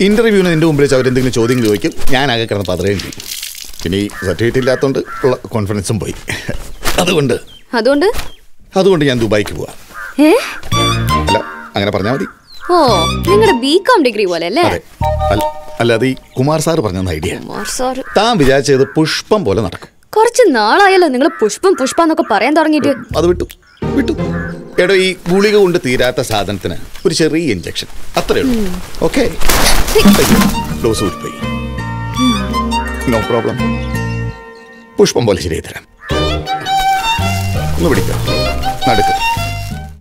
ഇന്റർവ്യൂവിന് നിന്റെ മുമ്പിൽ വെച്ച് അവരെന്തെങ്കിലും ചോദ്യങ്ങൾ ചോദിക്കും ഞാൻ ആകെ കിടന്ന് പതറുകയും ചെയ്യും. പിന്നെ ഈ സർട്ടിഫിക്കറ്റ് ഇല്ലാത്തതുകൊണ്ട് ഉള്ള കോൺഫിഡൻസും പോയി. അതുകൊണ്ട് അതുകൊണ്ട്? അതുകൊണ്ട് ഞാൻ ദുബായിക്ക് പോവാം. അല്ല അങ്ങനെ പറഞ്ഞാൽ മതി. ഓ നിങ്ങളുടെ ബികോം ഡിഗ്രി പോലെ അല്ലേ അല്ല- അല്ലാതെ ഈ കുമാർ സാർ പറഞ്ഞ ഐഡിയ. താൻ വിചാരിച്ചത് പുഷ്പം പോലെ നടക്കും. കുറച്ച് നാളായല്ലോ നിങ്ങൾ പുഷ്പം പുഷ്പ എന്നൊക്കെ പറയാൻ തുടങ്ങിയിട്ട്. അത് വിട്ടു വിട്ടു. എടോ ഈ ഗുളിക കൊണ്ട് തീരാത്ത സാധനത്തിന് ഒരു ചെറിയ ഇഞ്ചക്ഷൻ അത്രേ ഉള്ളൂ. ഓക്കെ ഡോസ് പോയി നോ പ്രോബ്ലം പുഷ്പം പോലെ ശരിയായി തരാം. ഒന്ന് പിടിക്കാം. നടുക്ക്.